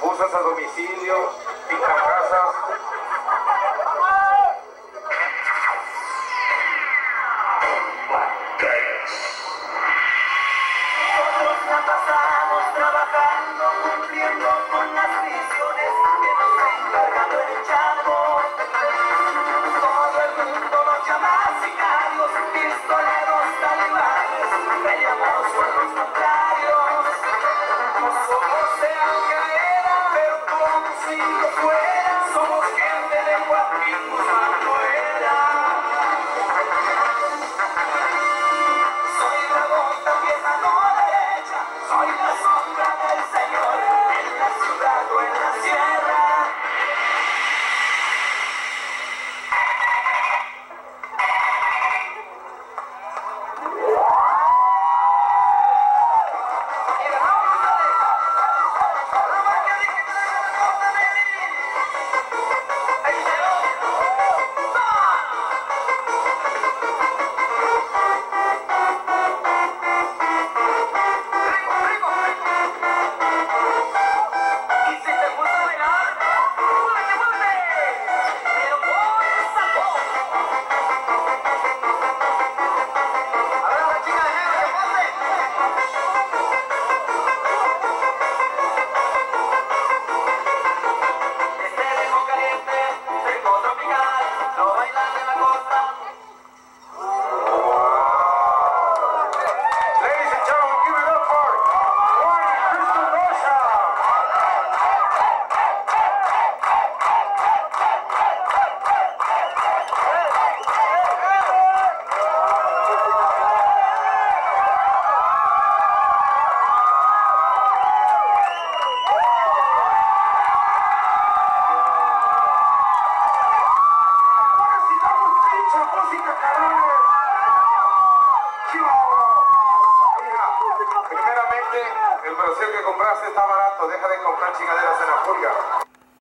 buses a domicilio, casas. Nosotros pasamos trabajando, cumpliendo. si lo fuera, somos gente de Joaquín Manuela. Rocío, que compraste está barato. Deja de comprar chingaderas en la pulga.